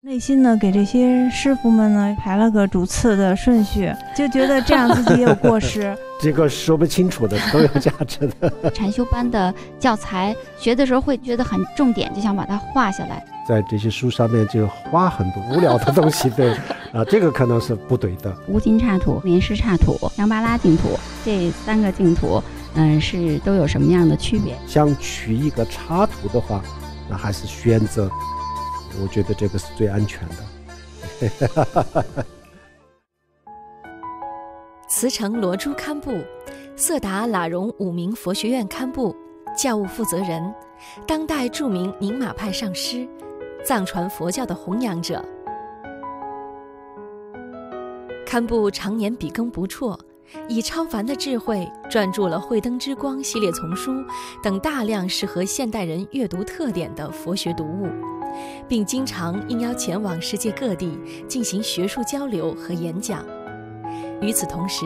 内心呢，给这些师傅们呢排了个主次的顺序，就觉得这样自己也有过失。这个说不清楚的都有价值的。禅修班的教材学的时候会觉得很重点，就想把它画下来。在这些书上面就画很多无聊的东西，对 啊，这个可能是不对的。乌金刹土、莲师刹土、香巴拉净土这三个净土，嗯，是都有什么样的区别？想取一个插图的话，那还是选择。我觉得这个是最安全的。慈城罗珠堪布，色达喇荣五明佛学院堪布，教务负责人，当代著名宁玛派上师，藏传佛教的弘扬者。堪布常年笔耕不辍，以超凡的智慧撰著了《慧灯之光》系列丛书等大量适合现代人阅读特点的佛学读物。并经常应邀前往世界各地进行学术交流和演讲。与此同时，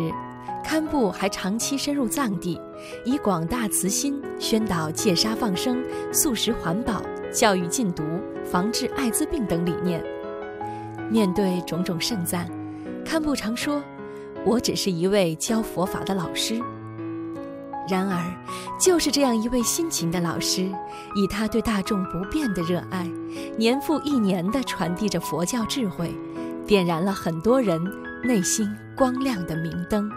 堪布还长期深入藏地，以广大慈心宣导戒杀放生、素食环保、教育禁毒、防治艾滋病等理念。面对种种盛赞，堪布常说：“我只是一位教佛法的老师。”然而，就是这样一位辛勤的老师，以他对大众不变的热爱，年复一年地传递着佛教智慧，点燃了很多人内心光亮的明灯。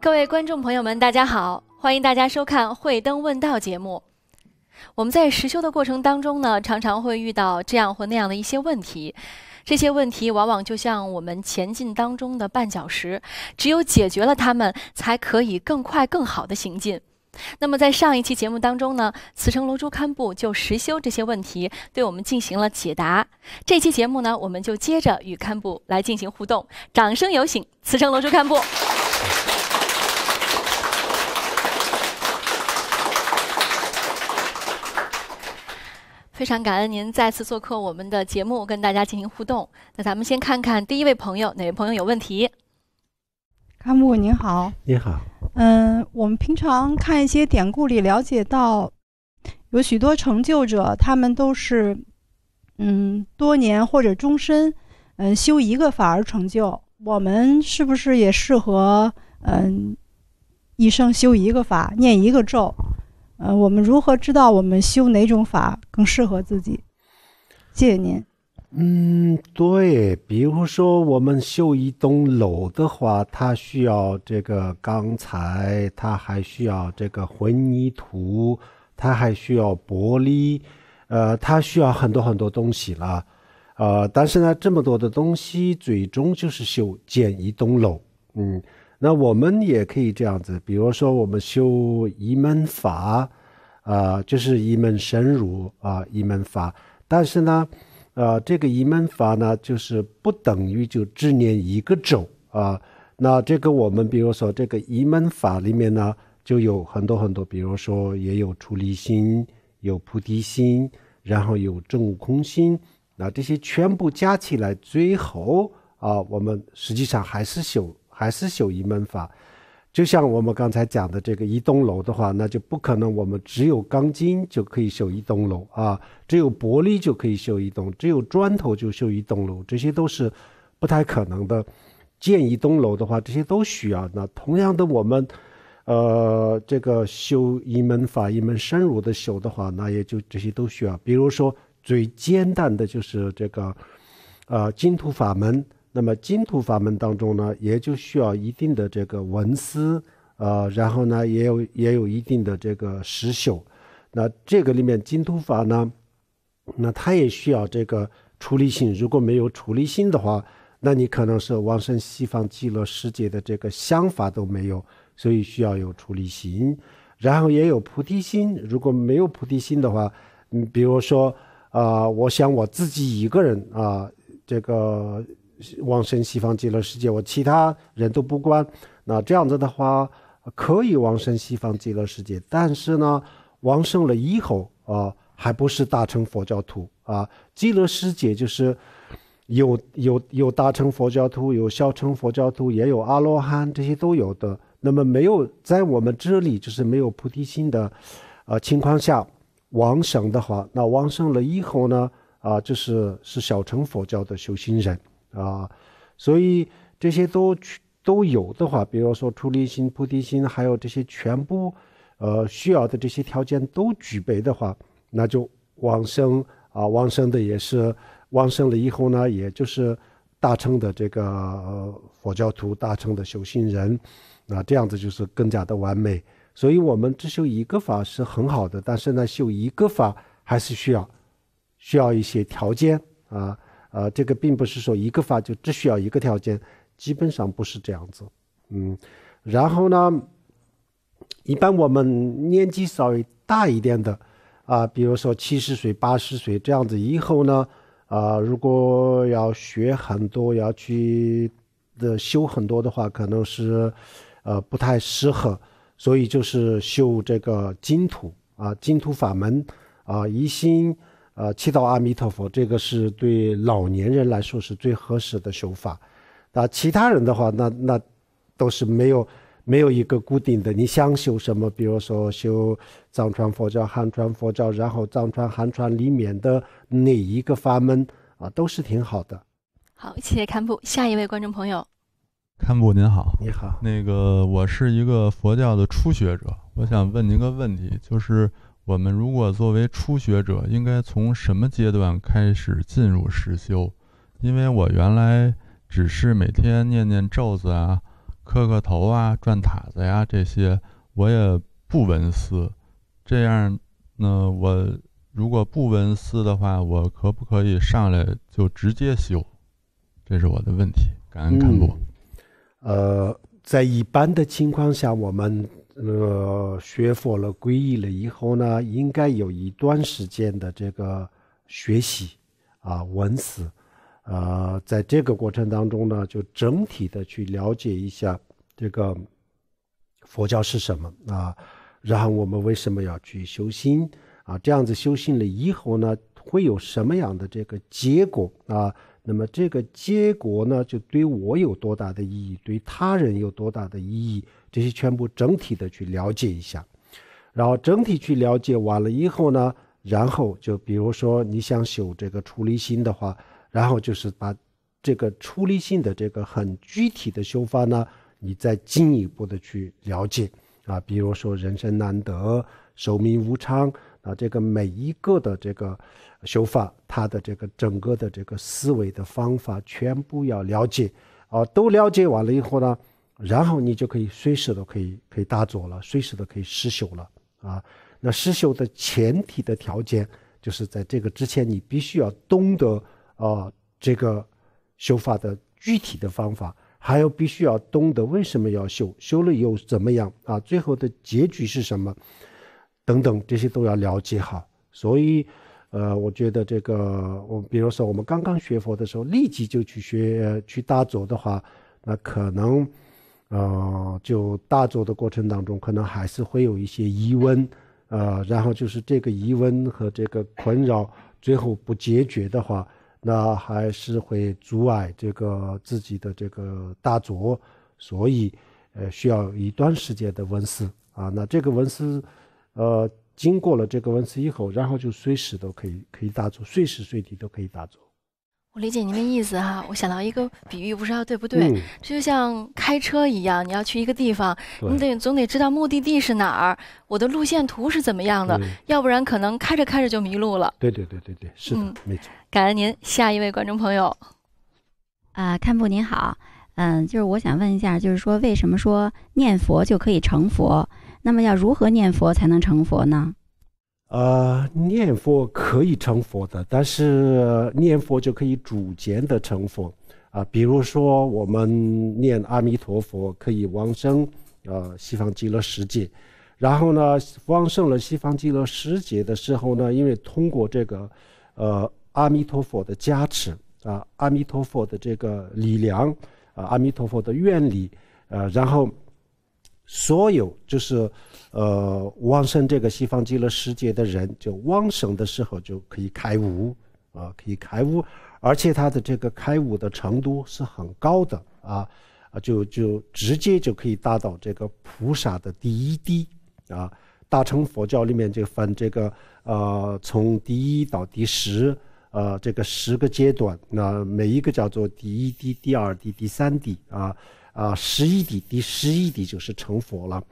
各位观众朋友们，大家好，欢迎大家收看《慧灯问道》节目。我们在实修的过程当中呢，常常会遇到这样或那样的一些问题。这些问题往往就像我们前进当中的绊脚石，只有解决了它们，才可以更快、更好的行进。那么，在上一期节目当中呢，慈城罗珠堪布就实修这些问题，对我们进行了解答。这期节目呢，我们就接着与堪布来进行互动。掌声有请慈城罗珠堪布。非常感恩您再次做客我们的节目，跟大家进行互动。那咱们先看看第一位朋友，哪位朋友有问题？堪布您好，你好。嗯，我们平常看一些典故里了解到，有许多成就者，他们都是嗯多年或者终身嗯修一个法而成就。我们是不是也适合嗯一生修一个法，念一个咒？呃，我们如何知道我们修哪种法更适合自己？谢谢您。嗯，对，比如说我们修一栋楼的话，它需要这个钢材，它还需要这个混凝土，它还需要玻璃，呃，它需要很多很多东西了。呃，但是呢，这么多的东西，最终就是修建一栋楼。嗯。那我们也可以这样子，比如说我们修一门法，啊，就是一门深入啊，一门法。但是呢，呃，这个一门法呢，就是不等于就只念一个咒啊。那这个我们比如说这个一门法里面呢，就有很多很多，比如说也有出离心，有菩提心，然后有正悟空心。那这些全部加起来，最后啊，我们实际上还是修。还是修一门法，就像我们刚才讲的这个一栋楼的话，那就不可能我们只有钢筋就可以修一栋楼啊，只有玻璃就可以修一栋，只有砖头就修一栋楼，这些都是不太可能的。建一栋楼的话，这些都需要。那同样的，我们呃这个修一门法，一门深入的修的话，那也就这些都需要。比如说最简单的就是这个呃净土法门。那么净土法门当中呢，也就需要一定的这个文思，呃，然后呢，也有也有一定的这个实修。那这个里面净土法呢，那它也需要这个处理心。如果没有处理心的话，那你可能是往生西方极乐世界的这个想法都没有。所以需要有处理心，然后也有菩提心。如果没有菩提心的话，嗯，比如说啊，我想我自己一个人啊，这个。往生西方极乐世界，我其他人都不管。那这样子的话，可以往生西方极乐世界。但是呢，往生了以后啊，还不是大乘佛教徒啊。极乐世界就是有有有大乘佛教徒，有小乘佛教徒，也有阿罗汉，这些都有的。那么没有在我们这里就是没有菩提心的，呃情况下往生的话，那往生了以后呢，啊，就是是小乘佛教的修行人啊。所以这些都都有的话，比如说出离心、菩提心，还有这些全部。呃，需要的这些条件都具备的话，那就往生啊，往生的也是往生了以后呢，也就是大乘的这个佛教徒、大乘的修行人，那这样子就是更加的完美。所以，我们只修一个法是很好的，但是呢，修一个法还是需要需要一些条件啊啊，这个并不是说一个法就只需要一个条件，基本上不是这样子。嗯，然后呢？一般我们年纪稍微大一点的，啊，比如说七十岁、八十岁这样子以后呢，啊，如果要学很多，要去的修很多的话，可能是，呃，不太适合，所以就是修这个净土啊，净土法门啊，一心啊祈祷阿弥陀佛，这个是对老年人来说是最合适的修法。那其他人的话，那那都是没有。没有一个固定的，你想修什么？比如说修藏传佛教、汉传佛教，然后藏传、汉传里面的哪一个法门啊，都是挺好的。好，谢谢堪布。下一位观众朋友，堪布您好，你好。那个我是一个佛教的初学者，我想问您个问题，就是我们如果作为初学者，应该从什么阶段开始进入实修？因为我原来只是每天念念咒子啊。磕磕头啊，转塔子呀，这些我也不闻思。这样，呢，我如果不闻思的话，我可不可以上来就直接修？这是我的问题。感恩看播。呃，在一般的情况下，我们呃学佛了、皈依了以后呢，应该有一段时间的这个学习啊，文思。呃，在这个过程当中呢，就整体的去了解一下这个佛教是什么啊，然后我们为什么要去修心啊？这样子修行了以后呢，会有什么样的这个结果啊？那么这个结果呢，就对我有多大的意义，对他人有多大的意义？这些全部整体的去了解一下，然后整体去了解完了以后呢，然后就比如说你想修这个出离心的话。然后就是把这个出离心的这个很具体的修法呢，你再进一步的去了解啊，比如说人生难得、寿命无常啊，这个每一个的这个修法，它的这个整个的这个思维的方法全部要了解啊，都了解完了以后呢，然后你就可以随时都可以可以打坐了，随时都可以实修了啊。那实修的前提的条件，就是在这个之前，你必须要懂得。啊，这个修法的具体的方法，还有必须要懂得为什么要修，修了又怎么样啊？最后的结局是什么？等等，这些都要了解好。所以，呃，我觉得这个，我比如说我们刚刚学佛的时候，立即就去学去打坐的话，那可能，呃，就大坐的过程当中，可能还是会有一些疑问，呃，然后就是这个疑问和这个困扰，最后不解决的话。那还是会阻碍这个自己的这个大作，所以，呃，需要一段时间的温思啊。那这个温思，呃，经过了这个温思以后，然后就随时都可以可以大作，随时随地都可以大作。我理解您的意思哈，我想到一个比喻，不知道对不对？这就像开车一样，你要去一个地方，你得总得知道目的地是哪儿，我的路线图是怎么样的，要不然可能开着开着就迷路了。对对对对对，是的，没错。感恩您，下一位观众朋友，啊，堪布您好，嗯，就是我想问一下，就是说为什么说念佛就可以成佛？那么要如何念佛才能成佛呢？呃，念佛可以成佛的，但是念佛就可以逐渐的成佛啊。比如说，我们念阿弥陀佛可以往生呃西方极乐世界，然后呢，往生了西方极乐世界的时候呢，因为通过这个呃阿弥陀佛的加持啊，阿弥陀佛的这个力量啊，阿弥陀佛的愿力呃，然后所有就是呃往生这个西方极乐世界的人，就往生的时候就可以开悟啊，可以开悟，而且他的这个开悟的程度是很高的啊啊，就就直接就可以达到这个菩萨的第一地啊。大乘佛教里面就分这个呃从第一到第十。呃，这个十个阶段，那每一个叫做第一滴、第二滴、第三滴啊啊，十一滴、第十一滴就是成佛了。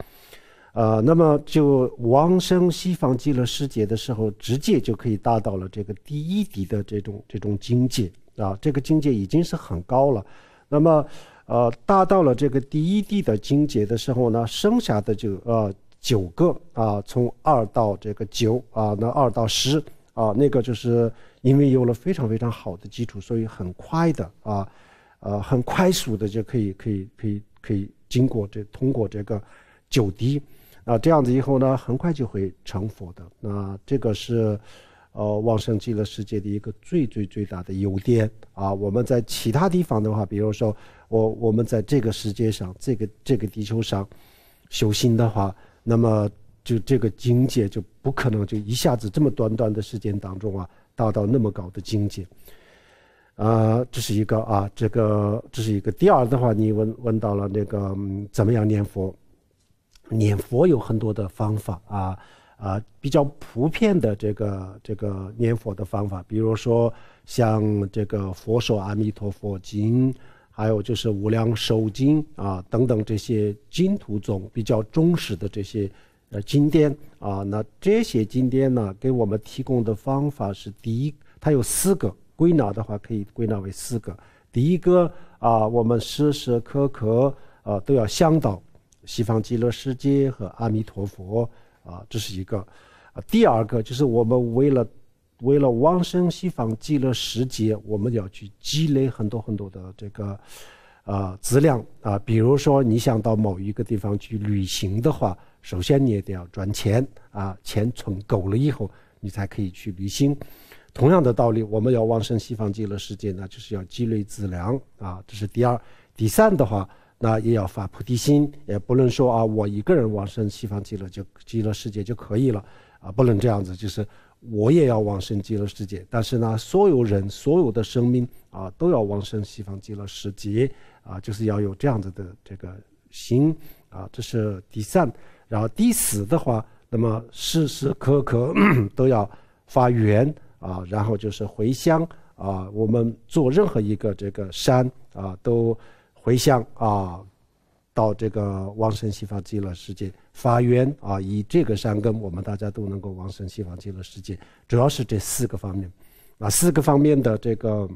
呃，那么就往生西方极乐世界的时候，直接就可以达到了这个第一滴的这种这种境界啊，这个境界已经是很高了。那么呃，达到了这个第一地的境界的时候呢，剩下的就呃九个啊，从二到这个九啊，那二到十啊，那个就是。因为有了非常非常好的基础，所以很快的啊，呃，很快速的就可以可以可以可以经过这通过这个九滴啊，这样子以后呢，很快就会成佛的。那这个是呃往生极乐世界的一个最最最大的优点啊。我们在其他地方的话，比如说我我们在这个世界上这个这个地球上修行的话，那么就这个境界就不可能就一下子这么短短的时间当中啊。达到那么高的境界，啊，这是一个啊，这个这是一个。第二的话，你问问到了那个怎么样念佛？念佛有很多的方法啊啊，比较普遍的这个这个念佛的方法，比如说像这个《佛说阿弥陀佛经》，还有就是《无量寿经》啊等等这些经途中比较忠实的这些。呃，经典啊，那这些经典呢，给我们提供的方法是：第一，它有四个归纳的话，可以归纳为四个。第一个啊，我们时时刻刻啊都要想到西方极乐世界和阿弥陀佛啊，这是一个。啊，第二个就是我们为了为了往生西方极乐世界，我们要去积累很多很多的这个啊资料啊，比如说你想到某一个地方去旅行的话。首先，你也得要赚钱啊，钱存够了以后，你才可以去旅行。同样的道理，我们要往生西方极乐世界呢，就是要积累资粮啊，这是第二。第三的话，那也要发菩提心，也不能说啊，我一个人往生西方极乐就极乐世界就可以了啊，不能这样子，就是我也要往生极乐世界。但是呢，所有人所有的生命啊，都要往生西方极乐世界啊，就是要有这样子的这个心啊，这是第三。然后第四的话，那么时时刻刻都要发愿啊，然后就是回向啊，我们做任何一个这个山啊，都回向啊，到这个往生西方极乐世界发愿啊，以这个山根，我们大家都能够往生西方极乐世界。主要是这四个方面，啊，四个方面的这个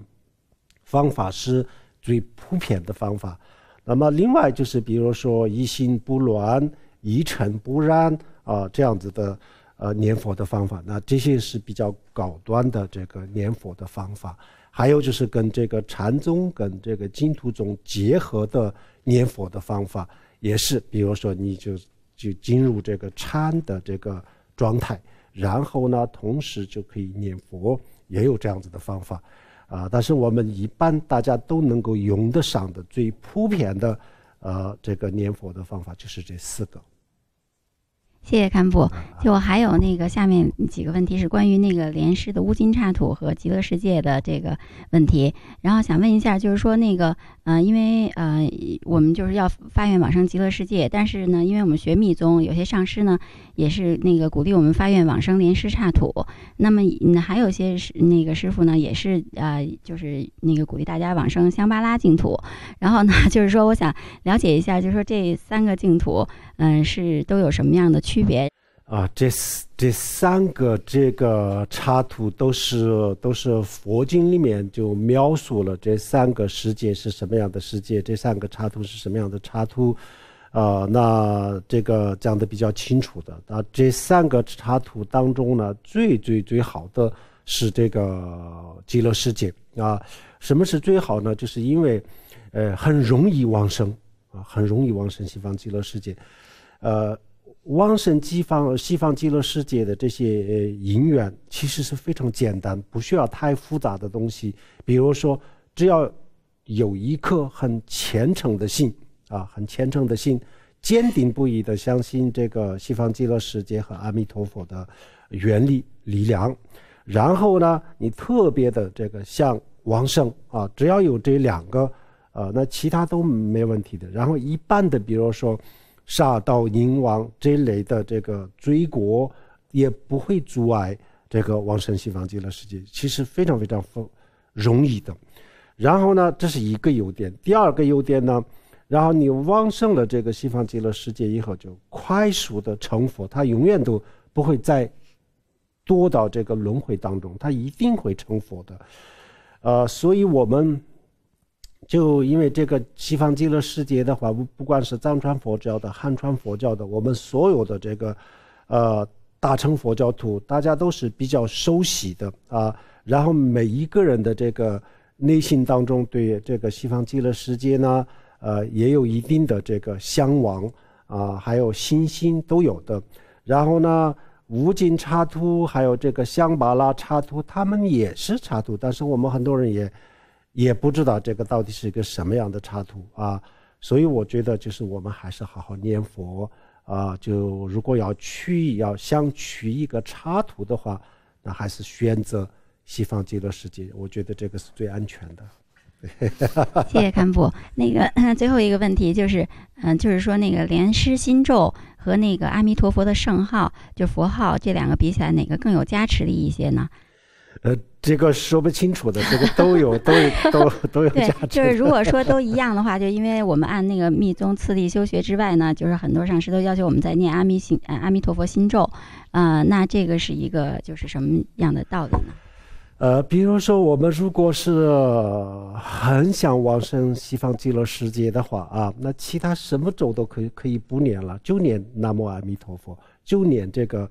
方法是最普遍的方法。那么另外就是，比如说一心不乱。一尘不染啊，这样子的呃念佛的方法，那这些是比较高端的这个念佛的方法。还有就是跟这个禅宗、跟这个净土宗结合的念佛的方法，也是，比如说你就就进入这个禅的这个状态，然后呢，同时就可以念佛，也有这样子的方法啊。但是我们一般大家都能够用得上的最普遍的呃这个念佛的方法，就是这四个。谢谢堪布。就我还有那个下面几个问题是关于那个莲师的乌金刹土和极乐世界的这个问题，然后想问一下，就是说那个，呃，因为呃，我们就是要发愿往生极乐世界，但是呢，因为我们学密宗，有些上师呢也是那个鼓励我们发愿往生莲师刹土，那么还有些是那个师傅呢也是呃，就是那个鼓励大家往生香巴拉净土，然后呢，就是说我想了解一下，就是说这三个净土。嗯，是都有什么样的区别啊？这这三个这个插图都是都是佛经里面就描述了这三个世界是什么样的世界，这三个插图是什么样的插图，啊，那这个讲的比较清楚的。那这三个插图当中呢，最最最好的是这个极乐世界啊。什么是最好呢？就是因为，呃，很容易往生啊，很容易往生西方极乐世界。呃，往生西方西方极乐世界的这些因缘，其实是非常简单，不需要太复杂的东西。比如说，只要有一颗很虔诚的心啊，很虔诚的心，坚定不移的相信这个西方极乐世界和阿弥陀佛的原理力量。然后呢，你特别的这个像往生啊，只要有这两个，呃，那其他都没问题的。然后一般的，比如说杀盗淫王这类的这个罪过，也不会阻碍这个往生西方极乐世界，其实非常非常容易的。然后呢，这是一个优点。第二个优点呢，然后你往生了这个西方极乐世界以后，就快速的成佛，他永远都不会再。多到这个轮回当中，他一定会成佛的，呃，所以我们就因为这个西方极乐世界的话，不不管是藏传佛教的、汉传佛教的，我们所有的这个呃大乘佛教徒，大家都是比较熟悉的啊。然后每一个人的这个内心当中，对这个西方极乐世界呢，呃，也有一定的这个向往啊，还有信心都有的。然后呢？无尽插图，还有这个香巴拉插图，他们也是插图，但是我们很多人也也不知道这个到底是一个什么样的插图啊。所以我觉得，就是我们还是好好念佛啊。就如果要取，要想取一个插图的话，那还是选择西方极乐世界，我觉得这个是最安全的。谢谢堪布。那个 最后一个问题就是，嗯，就是说那个莲师心咒和那个阿弥陀佛的圣号，就佛号这两个比起来，哪个更有加持力一些呢？呃，这个说不清楚的，这个都有，都有，都都有价值。就是如果说都一样的话，就因为我们按那个密宗次第修学之外呢，就是很多上师都要求我们在念阿弥心阿弥陀佛心咒，呃，那这个是一个就是什么样的道理呢？呃，比如说，我们如果是很想往生西方极乐世界的话啊，那其他什么咒都可以可以不念了，就念南无阿弥陀佛，就念这个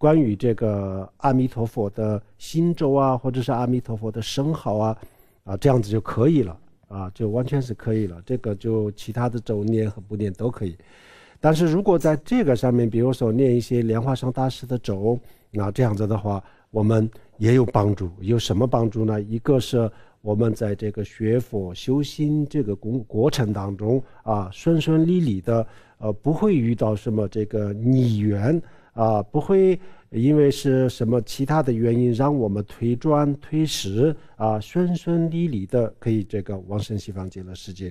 关于这个阿弥陀佛的心咒啊，或者是阿弥陀佛的生号啊，啊，这样子就可以了啊，就完全是可以了。这个就其他的咒念和不念都可以。但是如果在这个上面，比如说念一些莲花生大师的咒，那这样子的话。我们也有帮助，有什么帮助呢？一个是我们在这个学佛修心这个过过程当中啊，顺顺利利的，呃，不会遇到什么这个逆缘啊，不会因为是什么其他的原因让我们推砖推石啊，顺顺利利的可以这个往生西方极乐世界。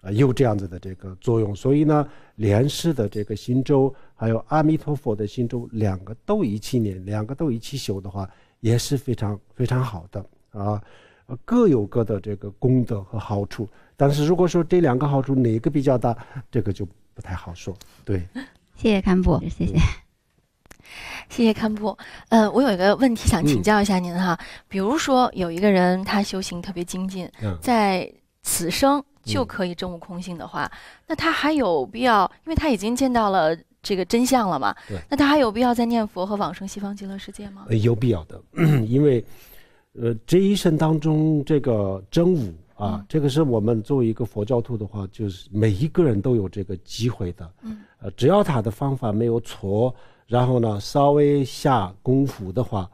啊，有这样子的这个作用，所以呢，莲师的这个心咒，还有阿弥陀佛的心咒，两个都一起念，两个都一起修的话，也是非常非常好的啊，各有各的这个功德和好处。但是如果说这两个好处哪个比较大，这个就不太好说。对，谢谢堪布，谢谢，谢谢堪布。呃，我有一个问题想请教一下您哈，比如说有一个人他修行特别精进，在此生。就可以证悟空性的话，那他还有必要？因为他已经见到了这个真相了嘛。对。那他还有必要再念佛和往生西方极乐世界吗？有必要的，因为，呃，这一生当中这个真悟啊，这个是我们作为一个佛教徒的话，就是每一个人都有这个机会的。嗯。呃，只要他的方法没有错，然后呢，稍微下功夫的话，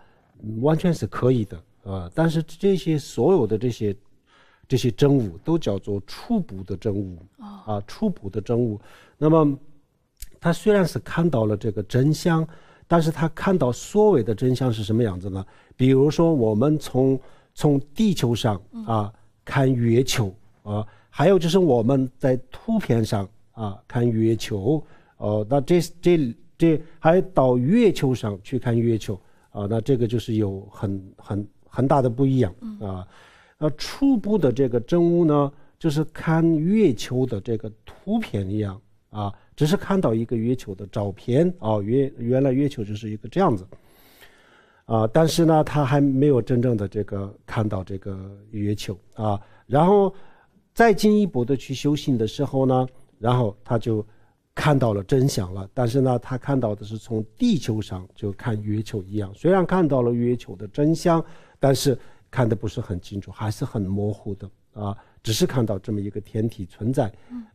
完全是可以的。呃，但是这些所有的这些。这些真物都叫做初步的真物啊，初步的真物。那么，他虽然是看到了这个真相，但是他看到所谓的真相是什么样子呢？比如说，我们从从地球上啊看月球啊，还有就是我们在图片上啊看月球，哦，那这这这还到月球上去看月球啊，那这个就是有很很很大的不一样啊。呃，初步的这个真物呢，就是看月球的这个图片一样啊，只是看到一个月球的照片啊，原原来月球就是一个这样子。啊，但是呢，他还没有真正的这个看到这个月球啊，然后再进一步的去修行的时候呢，然后他就看到了真相了，但是呢，他看到的是从地球上就看月球一样，虽然看到了月球的真相，但是。看的不是很清楚，还是很模糊的啊，只是看到这么一个天体存在，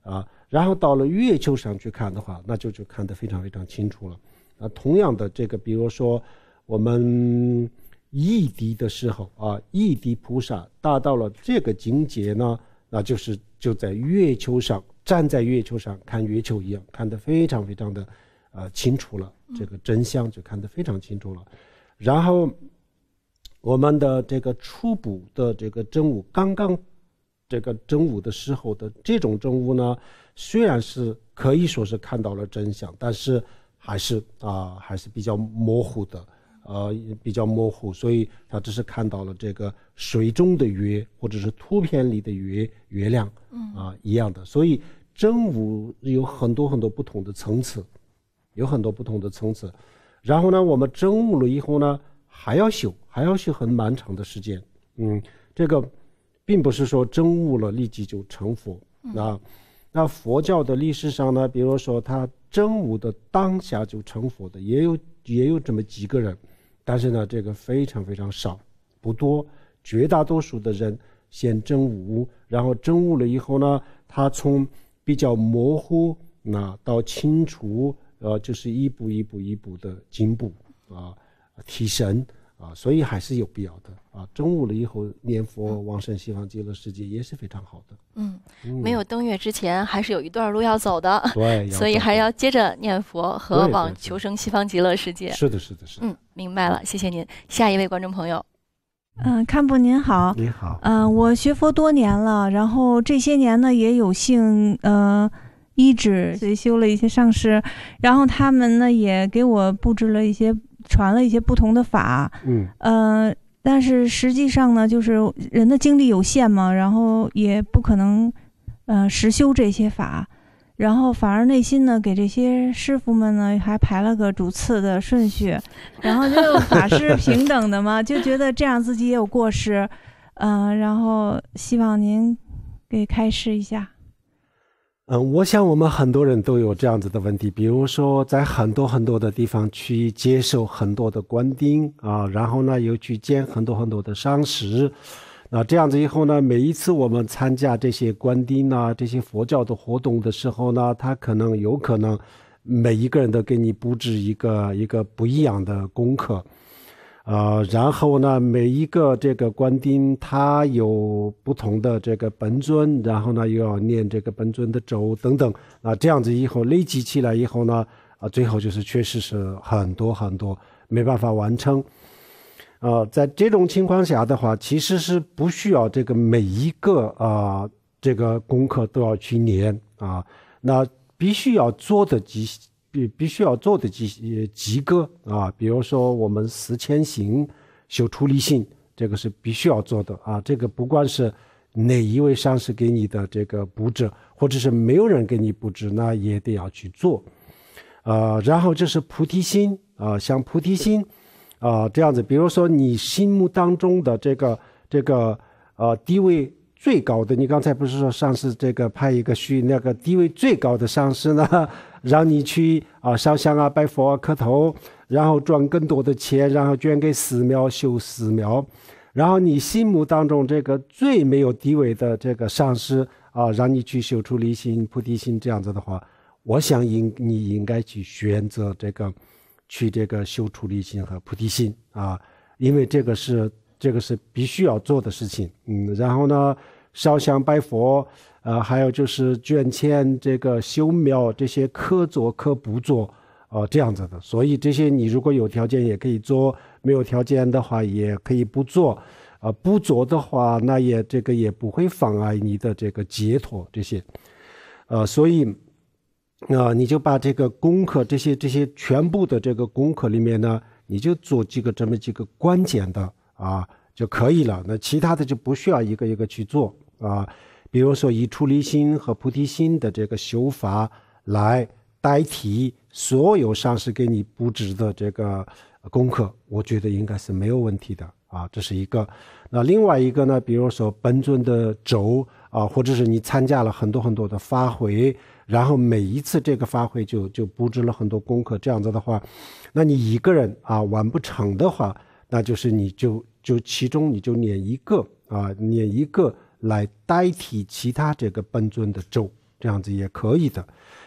啊，然后到了月球上去看的话，那就就看得非常非常清楚了。啊，同样的这个，比如说我们异地的时候啊，异地菩萨达到了这个境界呢，那就是就在月球上站在月球上看月球一样，看得非常非常的呃清楚了，这个真相就看得非常清楚了。然后我们的这个初步的这个真物，刚刚这个真物的时候的这种真物呢，虽然是可以说是看到了真相，但是还是啊还是比较模糊的。呃，比较模糊，所以他只是看到了这个水中的月，或者是图片里的月月亮，啊一样的。所以真物有很多很多不同的层次，有很多不同的层次。然后呢，我们真悟了以后呢，还要修，还要修很漫长的时间。嗯，这个并不是说真悟了立即就成佛。啊那佛教的历史上呢，比如说他真悟的当下就成佛的，也有也有这么几个人。但是呢，这个非常非常少，不多。绝大多数的人先真悟，然后真悟了以后呢，他从比较模糊那到清除，呃，就是一步一步一步的进步啊，提神。啊，所以还是有必要的啊！中午了以后念佛往生西方极乐世界也是非常好的。嗯，没有登月之前还是有一段路要走的。对，所以还要接着念佛和往求生西方极乐世界。是的，是的，是的。嗯，明白了，谢谢您。下一位观众朋友，嗯，堪布您好。你好。嗯，我学佛多年了，然后这些年呢也有幸呃医治随修了一些上师，然后他们呢也给我布置了一些。传了一些不同的法，嗯，呃，但是实际上呢，就是人的精力有限嘛，然后也不可能，呃，实修这些法，然后反而内心呢，给这些师傅们呢还排了个主次的顺序，然后就法师平等的嘛，就觉得这样自己也有过失，嗯，然后希望您给开示一下。嗯，我想我们很多人都有这样子的问题，比如说在很多很多的地方去接受很多的官丁啊，然后呢又去见很多很多的上师，那这样子以后呢，每一次我们参加这些官丁啊这些佛教的活动的时候呢，他可能有可能每一个人都给你布置一个一个不一样的功课。呃，然后呢，每一个这个官丁他有不同的这个本尊，然后呢又要念这个本尊的咒等等，啊，这样子以后累积起来以后呢，啊，最后就是确实是很多很多没办法完成，呃，在这种情况下的话，其实是不需要这个每一个啊这个功课都要去念啊，那必须要做的几。必必须要做的几几个啊，比如说我们四千行修出离心，这个是必须要做的啊。这个不管是哪一位上师给你的这个布置，或者是没有人给你布置，那也得要去做。呃，然后就是菩提心啊，像菩提心啊这样子，比如说你心目当中的这个这个呃地位。最高的，你刚才不是说上司这个派一个虚那个地位最高的上司呢，让你去啊烧香啊拜佛啊磕头，然后赚更多的钱，然后捐给寺庙修寺庙，然后你心目当中这个最没有地位的这个上司啊，让你去修出离心菩提心这样子的话，我想应你应该去选择这个，去这个修出离心和菩提心啊，因为这个是。这个是必须要做的事情，嗯，然后呢，烧香拜佛，呃，还有就是捐钱，这个修庙这些可做可不做，呃，这样子的。所以这些你如果有条件也可以做，没有条件的话也可以不做，啊，不做的话那也这个也不会妨碍你的这个解脱这些，呃，所以，啊，你就把这个功课这些这些全部的这个功课里面呢，你就做几个这么几个关键的。啊就可以了，那其他的就不需要一个一个去做啊。比如说以出离心和菩提心的这个修法来代替所有上师给你布置的这个功课，我觉得应该是没有问题的啊。这是一个。那另外一个呢，比如说本尊的咒啊，或者是你参加了很多很多的法会，然后每一次这个法会就就布置了很多功课，这样子的话，那你一个人啊完不成的话。那就是你就就其中你就念一个啊，念一个来代替其他这个本尊的咒，这样子也可以的，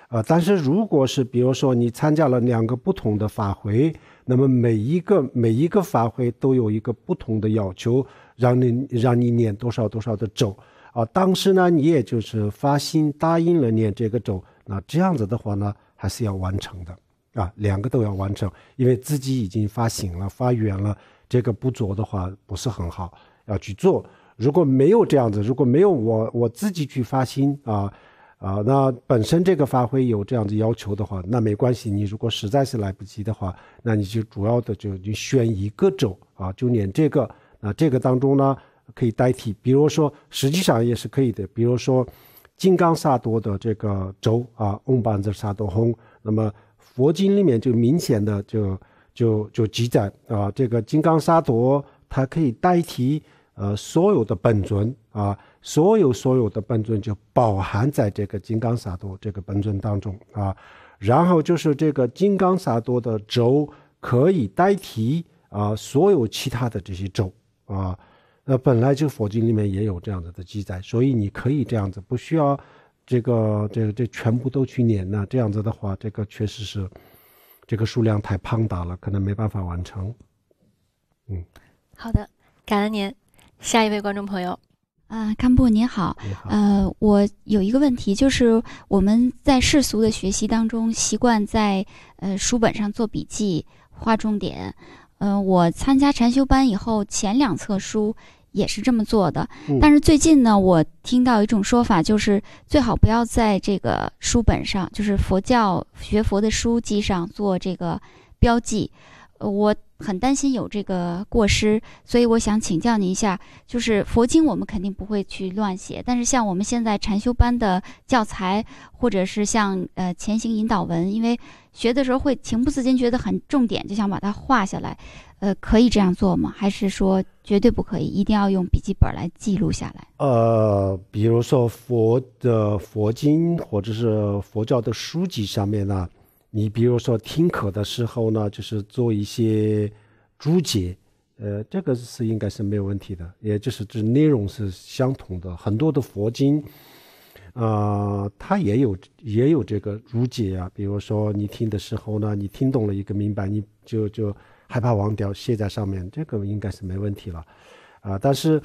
啊，但是如果是比如说你参加了两个不同的法会，那么每一个每一个法会都有一个不同的要求，让你让你念多少多少的咒，啊，当时呢，你也就是发心答应了念这个咒，那这样子的话呢，还是要完成的啊，两个都要完成，因为自己已经发醒了、发愿了，这个不做的话不是很好，要去做。如果没有这样子，如果没有我我自己去发心啊啊，那本身这个发挥有这样子要求的话，那没关系。你如果实在是来不及的话，那你就主要的就你选一个咒啊，就念这个。那这个当中呢？可以代替，比如说，实际上也是可以的。比如说，金刚萨埵的这个轴啊，嗡班子萨埵吽。那么佛经里面就明显的就就就记载啊，这个金刚萨埵它可以代替呃所有的本尊啊，所有所有的本尊就包含在这个金刚萨埵这个本尊当中啊。然后就是这个金刚萨埵的轴可以代替啊所有其他的这些轴啊。本来就佛经里面也有这样子的记载，所以你可以这样子，不需要这个这个这全部都去念。那这样子的话，这个确实是这个数量太庞大了，可能没办法完成。嗯，好的，感恩您。下一位观众朋友，啊，堪布您好，你好，呃，我有一个问题，就是我们在世俗的学习当中，习惯在呃书本上做笔记、画重点。嗯，我参加禅修班以后，前两册书也是这么做的。嗯但是最近呢，我听到一种说法，就是最好不要在这个书本上，就是佛教学佛的书籍上做这个标记。呃，我很担心有这个过失，所以我想请教您一下，就是佛经我们肯定不会去乱写，但是像我们现在禅修班的教材，或者是像呃前行引导文，因为学的时候会情不自禁觉得很重点，就想把它画下来。呃，可以这样做吗？还是说绝对不可以，一定要用笔记本来记录下来？呃，比如说佛的佛经或者是佛教的书籍上面呢，你比如说听课的时候呢，就是做一些注解，呃，这个是应该是没有问题的，也就是这内容是相同的。很多的佛经，呃，它也有也有这个注解啊，比如说你听的时候呢，你听懂了一个明白，你就就害怕忘掉，写在上面，这个应该是没问题了，啊，但是。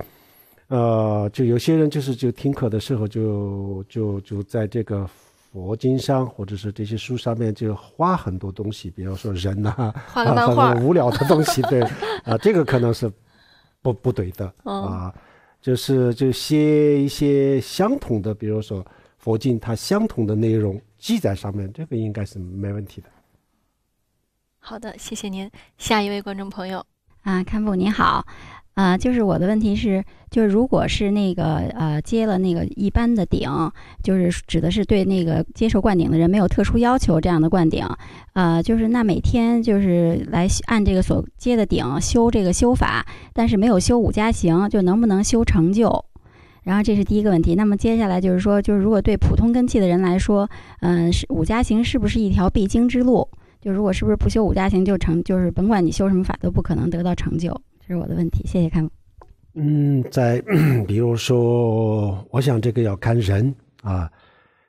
呃，就有些人就是就听课的时候就就就在这个佛经上或者是这些书上面就画很多东西，比如说人呐、啊，画个漫画很无聊的东西，对，啊，这个可能是不不对的嗯啊，就是就写一些相同的，比如说佛经它相同的内容记在上面，这个应该是没问题的。好的，谢谢您。下一位观众朋友，啊，堪布您好，啊，就是我的问题是，就是如果是那个呃接了那个一般的顶，就是指的是对那个接受灌顶的人没有特殊要求这样的灌顶，呃，就是那每天就是来按这个所接的顶修这个修法，但是没有修五加行，就能不能修成就？然后这是第一个问题。那么接下来就是说，就是如果对普通根器的人来说，嗯、是五加行是不是一条必经之路？就如果是不是不修五加行就成，就是甭管你修什么法都不可能得到成就，这是我的问题。谢谢看。嗯，在 比如说，我想这个要看人啊，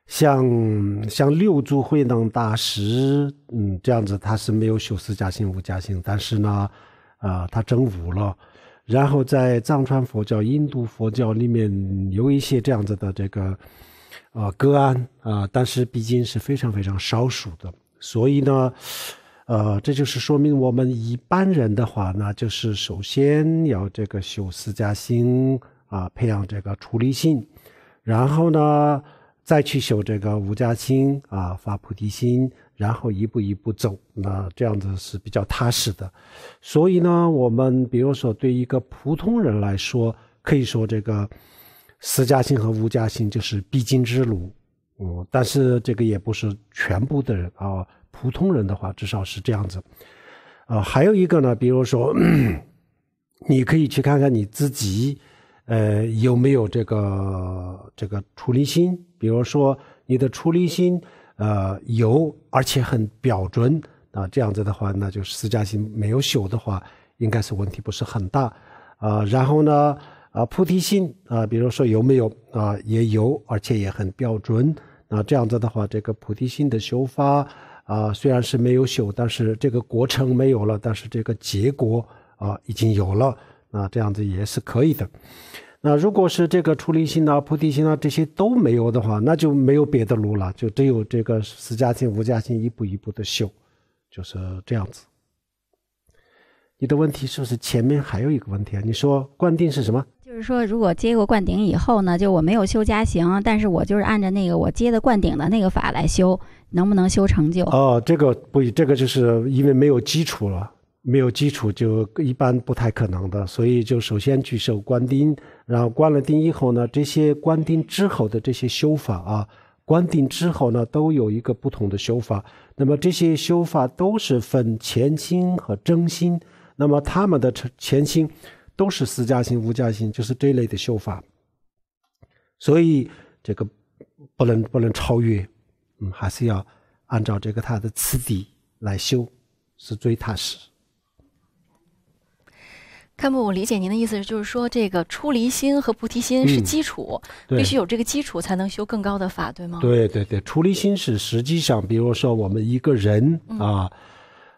像像六祖慧能大师，嗯，这样子他是没有修四加行、五加行，但是呢，啊，他证悟了。然后在藏传佛教、印度佛教里面有一些这样子的这个呃个案啊，但是毕竟是非常非常少数的，所以呢，呃，这就是说明我们一般人的话呢，就是首先要这个修四加心啊，培养这个出离心，然后呢，再去修这个五加心啊，发菩提心，然后一步一步走，那这样子是比较踏实的。所以呢，我们比如说对一个普通人来说，可以说这个四加心和五加心就是必经之路。嗯，但是这个也不是全部的人啊，普通人的话至少是这样子。啊，还有一个呢，比如说，你可以去看看你自己，呃，有没有这个这个出离心。比如说你的出离心，呃，有而且很标准啊，这样子的话，那就是四加心没有修的话，应该是问题不是很大。啊，然后呢，啊，菩提心啊，比如说有没有啊，也有，而且也很标准。那这样子的话，这个菩提心的修法啊，虽然是没有修，但是这个过程没有了，但是这个结果啊已经有了，啊，这样子也是可以的。那如果是这个出离心啊、菩提心啊这些都没有的话，那就没有别的路了，就只有这个四加心、五加心一步一步的修，就是这样子。你的问题是不是前面还有一个问题啊？你说灌定是什么？就是说，如果接过灌顶以后呢，就我没有修加行，但是我就是按照那个我接的灌顶的那个法来修，能不能修成就？哦，这个不，这个就是因为没有基础了，没有基础就一般不太可能的，所以就首先去受灌顶，然后灌了顶以后呢，这些灌顶之后的这些修法啊，灌顶之后呢都有一个不同的修法，那么这些修法都是分前心和正心。那么他们的前心都是四加心、五加心，就是这类的修法，所以这个不能不能超越，嗯，还是要按照这个它的次第来修，是最踏实。看不，我理解您的意思，就是说这个出离心和菩提心是基础，必须有这个基础才能修更高的法，对吗？对对对，出离心是实际上，比如说我们一个人啊。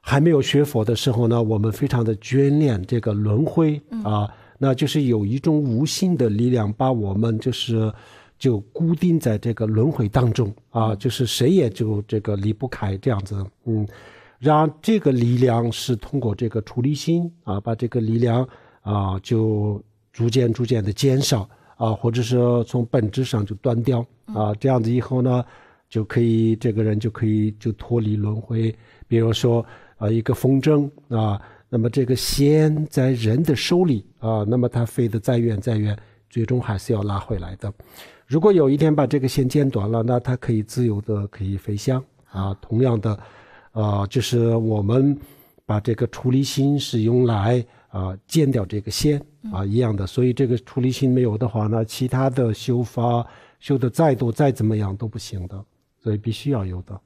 还没有学佛的时候呢，我们非常的眷恋这个轮回啊，那就是有一种无形的力量把我们就是就固定在这个轮回当中啊，就是谁也就这个离不开这样子，嗯，让这个力量是通过这个出离心啊，把这个力量啊就逐渐逐渐的减少啊，或者是从本质上就断掉啊，这样子以后呢，就可以这个人就可以就脱离轮回，比如说。啊，一个风筝啊，那么这个线在人的手里啊，那么它飞得再远再远，最终还是要拉回来的。如果有一天把这个线剪断了，那它可以自由的可以飞翔啊。同样的，啊，就是我们把这个处理心是用来啊剪掉这个线啊一样的。所以这个处理心没有的话，那其他的修法修的再多再怎么样都不行的，所以必须要有的。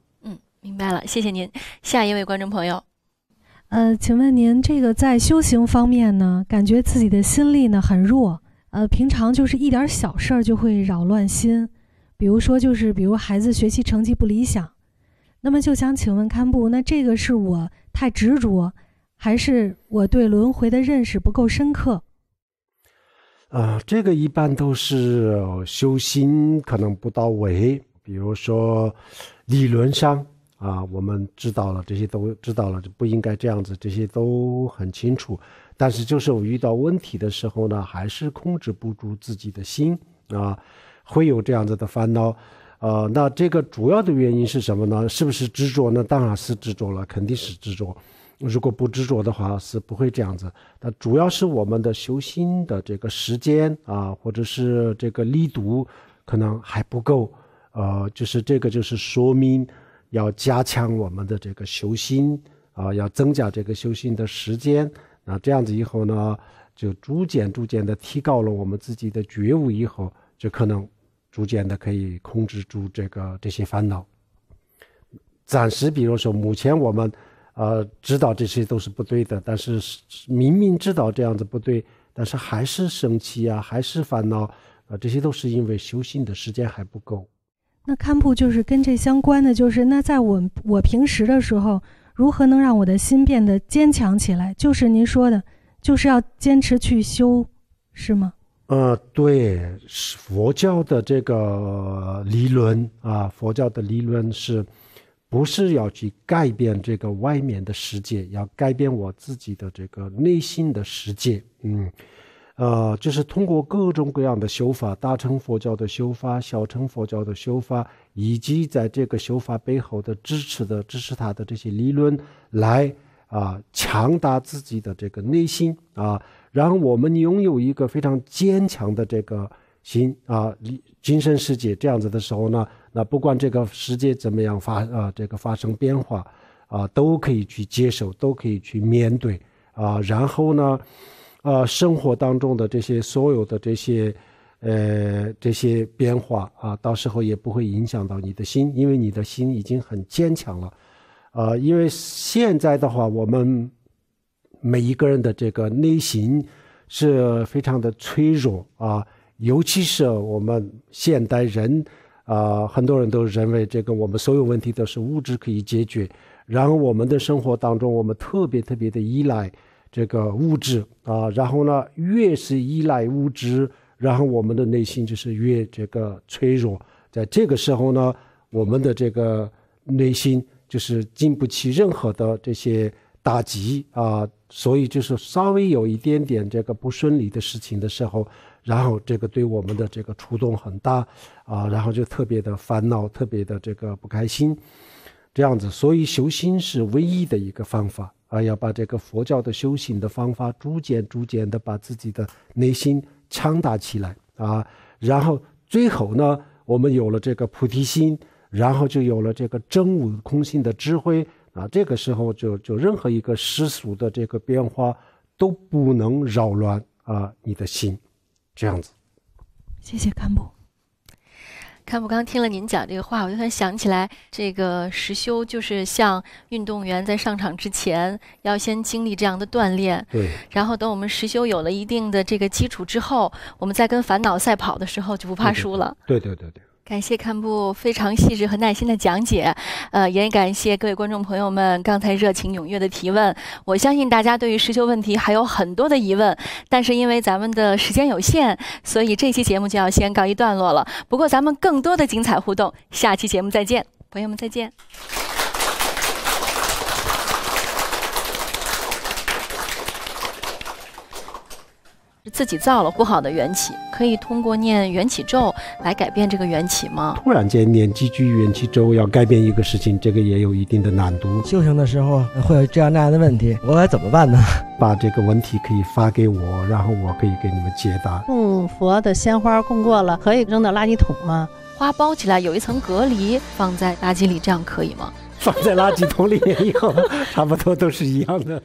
明白了，谢谢您。下一位观众朋友，呃，请问您这个在修行方面呢，感觉自己的心力呢很弱，呃，平常就是一点小事儿就会扰乱心，比如说就是比如孩子学习成绩不理想，那么就想请问堪布，那这个是我太执着，还是我对轮回的认识不够深刻？啊，这个一般都是修心可能不到位，比如说理论上。啊，我们知道了，这些都知道了，就不应该这样子，这些都很清楚。但是，就是我遇到问题的时候呢，还是控制不住自己的心啊，会有这样子的烦恼。呃，那这个主要的原因是什么呢？是不是执着呢？当然是执着了，肯定是执着。如果不执着的话，是不会这样子。那主要是我们的修心的这个时间啊，或者是这个力度可能还不够。呃，就是这个，就是说明。要加强我们的这个修心啊，要增加这个修心的时间。那这样子以后呢，就逐渐逐渐的提高了我们自己的觉悟，以后就可能逐渐的可以控制住这个这些烦恼。暂时，比如说目前我们呃知道这些都是不对的，但是明明知道这样子不对，但是还是生气啊，还是烦恼啊，这些都是因为修心的时间还不够。那堪布就是跟这相关的，就是那在我我平时的时候，如何能让我的心变得坚强起来？就是您说的，就是要坚持去修，是吗？呃，对，佛教的这个理论啊，佛教的理论是，不是要去改变这个外面的世界，要改变我自己的这个内心的世界，嗯。呃，就是通过各种各样的修法，大乘佛教的修法、小乘佛教的修法，以及在这个修法背后的支持的支持他的这些理论，来啊强大自己的这个内心啊，让我们拥有一个非常坚强的这个心啊，精神世界。这样子的时候呢，那不管这个世界怎么样发啊，这个发生变化啊，都可以去接受，都可以去面对啊，然后呢。呃，生活当中的这些所有的这些，呃，这些变化啊，到时候也不会影响到你的心，因为你的心已经很坚强了。呃，因为现在的话，我们每一个人的这个内心是非常的脆弱啊，尤其是我们现代人啊，很多人都认为这个我们所有问题都是物质可以解决，然后我们的生活当中，我们特别特别的依赖。这个物质啊，然后呢，越是依赖物质，然后我们的内心就是越这个脆弱。在这个时候呢，我们的这个内心就是经不起任何的这些打击啊，所以就是稍微有一点点这个不顺利的事情的时候，然后这个对我们的这个触动很大啊，然后就特别的烦恼，特别的这个不开心，这样子。所以修心是唯一的一个方法。啊，要把这个佛教的修行的方法，逐渐逐渐的把自己的内心强大起来啊，然后最后呢，我们有了这个菩提心，然后就有了这个真悟空性的智慧啊，这个时候就就任何一个世俗的这个变化都不能扰乱啊你的心，这样子。谢谢干部。看，我刚刚听了您讲这个话，我就突然想起来，这个实修就是像运动员在上场之前要先经历这样的锻炼，对，然后等我们实修有了一定的这个基础之后，我们再跟烦恼赛跑的时候就不怕输了。对对对对。感谢堪布非常细致和耐心的讲解，呃，也感谢各位观众朋友们刚才热情踊跃的提问。我相信大家对于石修问题还有很多的疑问，但是因为咱们的时间有限，所以这期节目就要先告一段落了。不过咱们更多的精彩互动，下期节目再见，朋友们再见。自己造了不好的缘起，可以通过念缘起咒来改变这个缘起吗？突然间念几句缘起咒要改变一个事情，这个也有一定的难度。修行的时候会有这样那样的问题，我该怎么办呢？把这个问题可以发给我，然后我可以给你们解答。供佛的鲜花供过了，可以扔到垃圾桶吗？花包起来有一层隔离，放在垃圾里，这样可以吗？放在垃圾桶里面以后，差不多都是一样的。